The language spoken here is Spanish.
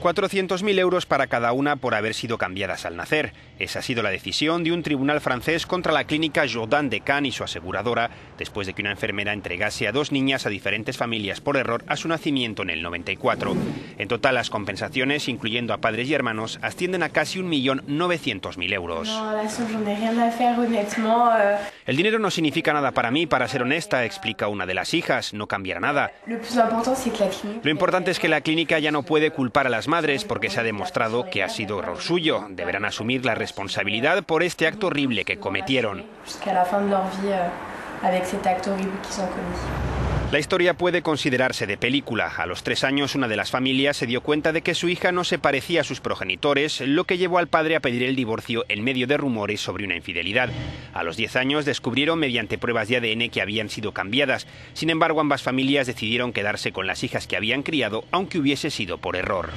400.000 euros para cada una por haber sido cambiadas al nacer. Esa ha sido la decisión de un tribunal francés contra la clínica Jourdan de Cannes y su aseguradora, después de que una enfermera entregase a dos niñas a diferentes familias por error a su nacimiento en el 94. En total, las compensaciones, incluyendo a padres y hermanos, ascienden a casi 1.900.000 euros. Euh. El dinero no significa nada para mí, para ser honesta, explica una de las hijas. No cambiará nada. Lo importante es que la clínica ya no puede culpar a las madres porque se ha demostrado que ha sido error suyo. Deberán asumir la responsabilidad por este acto horrible que cometieron. La historia puede considerarse de película. A los tres años, una de las familias se dio cuenta de que su hija no se parecía a sus progenitores, lo que llevó al padre a pedir el divorcio en medio de rumores sobre una infidelidad. A los diez años descubrieron mediante pruebas de ADN que habían sido cambiadas. Sin embargo, ambas familias decidieron quedarse con las hijas que habían criado, aunque hubiese sido por error.